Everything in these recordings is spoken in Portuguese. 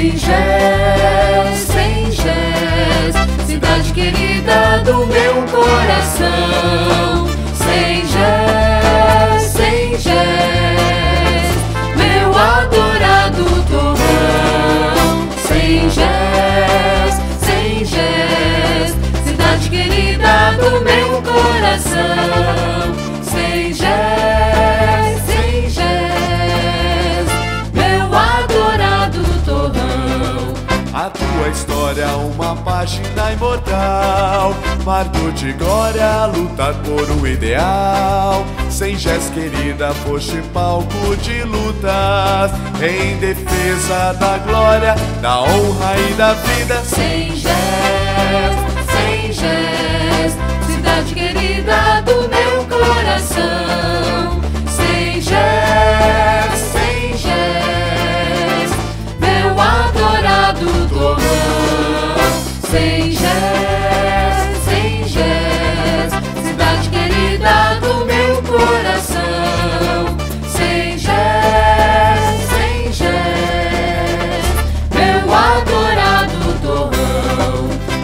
Sem Gés, sem Gés, cidade querida do meu coração. Sem Gés, sem Gés, meu adorado torrão. Sem Gés, sem Gés, cidade querida do meu coração. A tua história uma página imortal. Marco de glória, lutar por um ideal. Sem Gés querida, foste palco de lutas. Em defesa da glória, da honra e da vida. Sem Gés, sem Gés,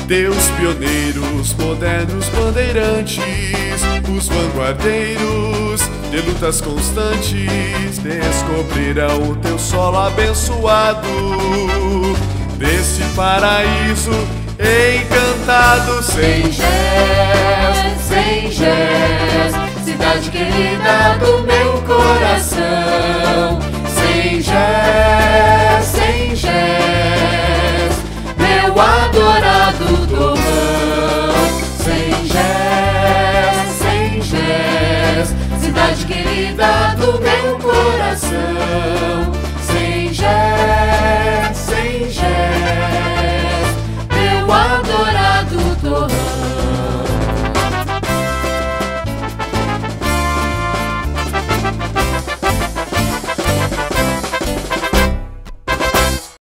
Deus pioneiros, modernos bandeirantes, os vanguardeiros de lutas constantes, descobrirão o teu solo abençoado, desse paraíso encantado sem Gés, sem Gés, cidade querida do meu coração. Sem Gés, sem Gés, meu adorado